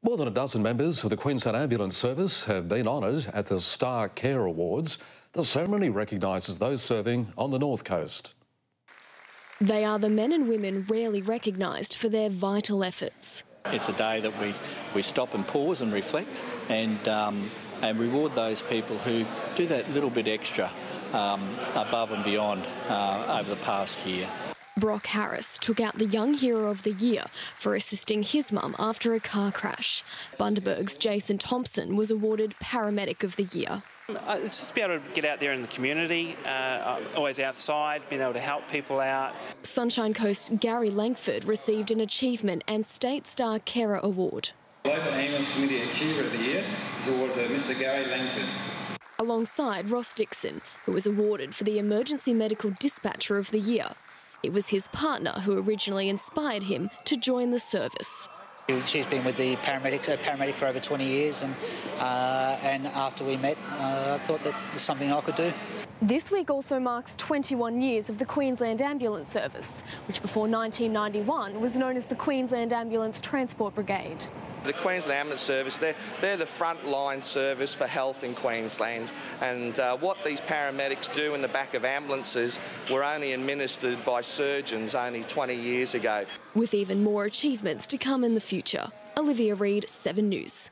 More than a dozen members of the Queensland Ambulance Service have been honoured at the Star Care Awards. The ceremony recognises those serving on the North Coast. They are the men and women rarely recognised for their vital efforts. It's a day that we, we stop and pause and reflect and, um, and reward those people who do that little bit extra um, above and beyond uh, over the past year. Brock Harris took out the Young Hero of the Year for assisting his mum after a car crash. Bundaberg's Jason Thompson was awarded Paramedic of the Year. Uh, it's just be able to get out there in the community, uh, always outside, being able to help people out. Sunshine Coast Gary Langford received an Achievement and State Star Carer Award. Local Ambulance Committee Achiever of the Year is awarded to Mr Gary Langford. Alongside Ross Dixon, who was awarded for the Emergency Medical Dispatcher of the Year. It was his partner who originally inspired him to join the service. She's been with the paramedics, a paramedic for over 20 years, and uh, and after we met, uh, I thought that there's something I could do. This week also marks 21 years of the Queensland Ambulance Service, which before 1991 was known as the Queensland Ambulance Transport Brigade. The Queensland Ambulance Service, they're, they're the frontline service for health in Queensland. And uh, what these paramedics do in the back of ambulances were only administered by surgeons only 20 years ago. With even more achievements to come in the future. Olivia Reid, 7 News.